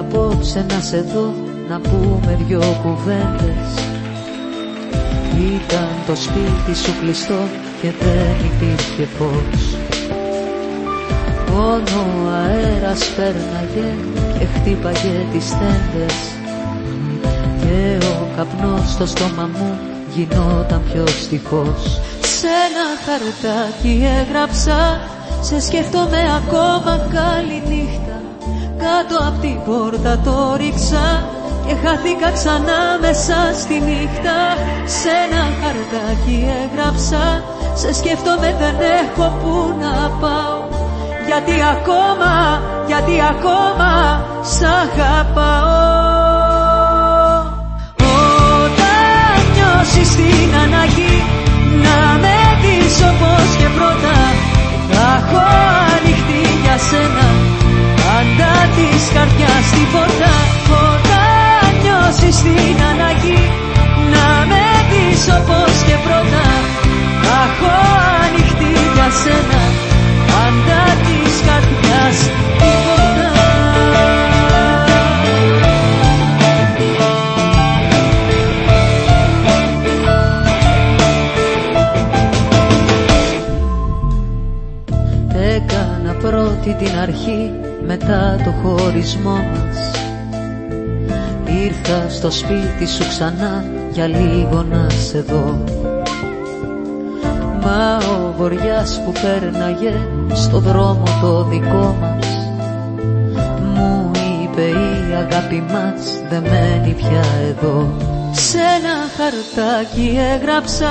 απόψε να σε δω να πούμε δυο κουβέντες. Ήταν το σπίτι σου κλειστό και δεν υπήρχε φως. Μόνο ο αέρας πέρναγε και χτύπαγε τις τέντες Και ο καπνός στο στόμα μου γινόταν πιο στιχός. Σ' ένα χαρτάκι έγραψα σε σκέφτομαι ακόμα καλή νύχτα Κάτω απ' την πόρτα το ρίξα Και χάθηκα ξανά μέσα στη νύχτα. Σ' ένα χαρτάκι έγραψα Σε σκέφτομαι δεν έχω που να πάω Γιατί ακόμα, γιατί ακόμα σ' αγαπάω πρώτη την αρχή μετά το χωρισμό μας. Ήρθα στο σπίτι σου ξανά για λίγο να σε δω. Μα ο βοριάς που πέρναγε στο δρόμο το δικό μας Μου είπε η αγάπη μας δεν μένει πια εδώ Σ' ένα χαρτάκι έγραψα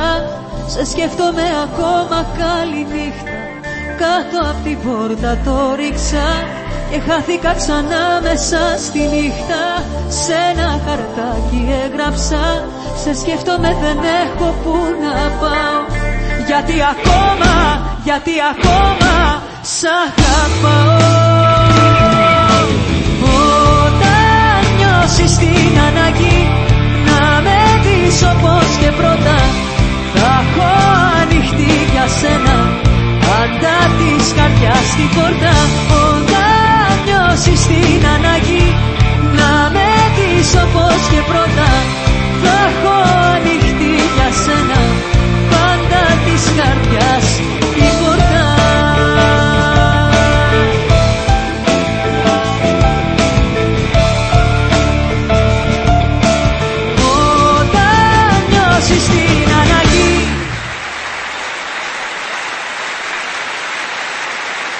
σε σκέφτομαι ακόμα καλή νύχτα Κάτω απ' την πόρτα το ρίξα Και χάθηκα ξανά μέσα στη νύχτα. Σ' ένα χαρτάκι έγραψα Σε σκέφτομαι δεν έχω που να πάω Γιατί ακόμα, γιατί ακόμα σ' αγαπάω. Όταν νιώσεις την ανάγκη Να με δεις όπως και πρώτα Θα έχω ανοιχτή για σένα Πάντα της καρδιάς την πόρτα